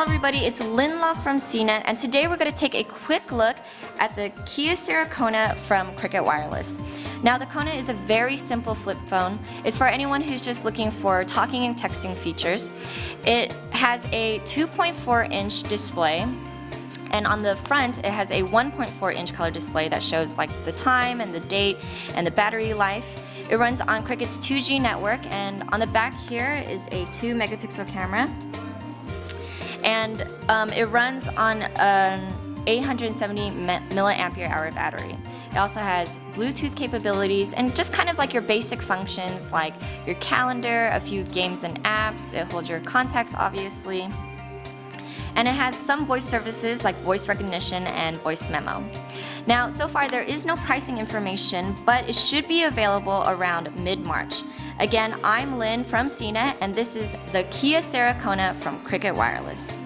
Hello everybody, it's Lynn La from CNET and today we're going to take a quick look at the Kyocera Kona from Cricket Wireless. Now the Kona is a very simple flip phone. It's for anyone who's just looking for talking and texting features. It has a 2.4 inch display and on the front it has a 1.4 inch color display that shows like the time and the date and the battery life. It runs on Cricket's 2G network and on the back here is a 2 megapixel camera and um, it runs on an 870 milliampere hour battery. It also has Bluetooth capabilities and just kind of like your basic functions like your calendar, a few games and apps. It holds your contacts obviously. And it has some voice services like voice recognition and voice memo. Now, so far there is no pricing information, but it should be available around mid-March. Again, I'm Lynn from CNET, and this is the Kyocera Kona from Cricket Wireless.